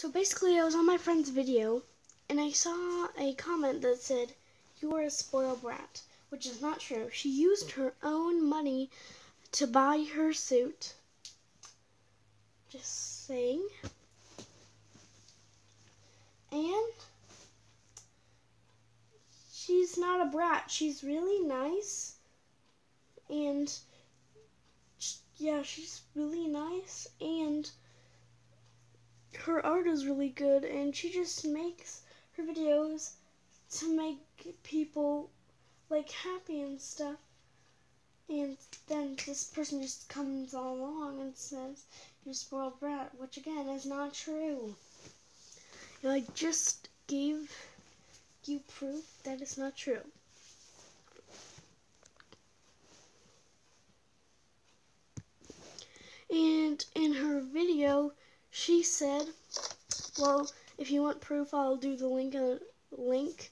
So basically, I was on my friend's video and I saw a comment that said, You are a spoiled brat, which is not true. She used her own money to buy her suit. Just saying. And she's not a brat. She's really nice. And yeah, she's really nice. And her art is really good and she just makes her videos to make people like happy and stuff. And then this person just comes along and says you're a spoiled brat which again is not true. I just gave you proof that it's not true. And she said, well, if you want proof, I'll do the link uh, link.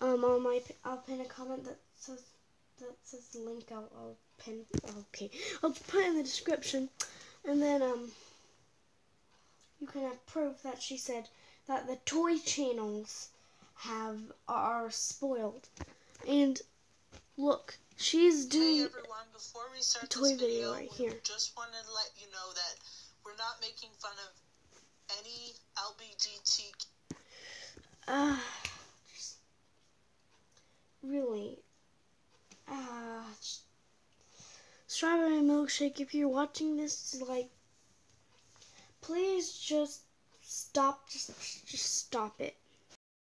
Um, on my, I'll pin a comment that says, that says the link, I'll, I'll pin, okay, I'll put in the description, and then, um, you can have proof that she said that the toy channels have, are spoiled, and look, she's doing hey everyone, before we start a toy video, video right here. Just wanted to let you know that making fun of any LBGT. Uh, just really. Uh, strawberry milkshake. If you're watching this, like, please just stop. Just, just stop it.